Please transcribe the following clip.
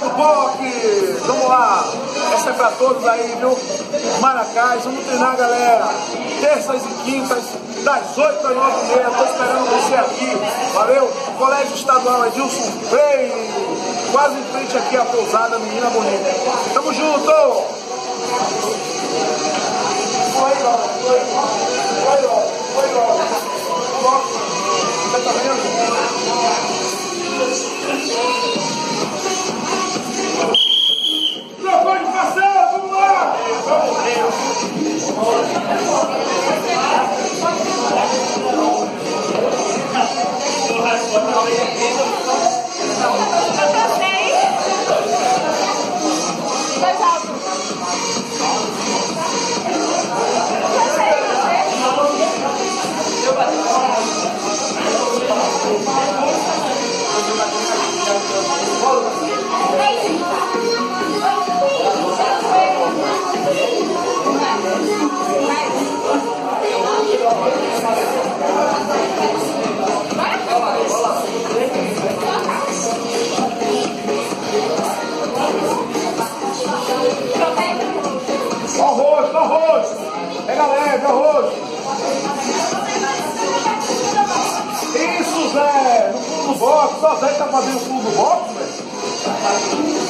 do POC, vamos lá. Essa é pra todos aí, viu? Maracás, vamos treinar, galera. Terças e quintas, das 8 às 9 e meia. Tô esperando você aqui. Valeu? Colégio Estadual Edilson Freire. Quase em frente aqui a pousada Menina Bonita. Tamo junto! Rosto! Pega leve, o rosto! Isso, Zé! No fundo do box, só Zé que tá fazendo o fundo do box, velho.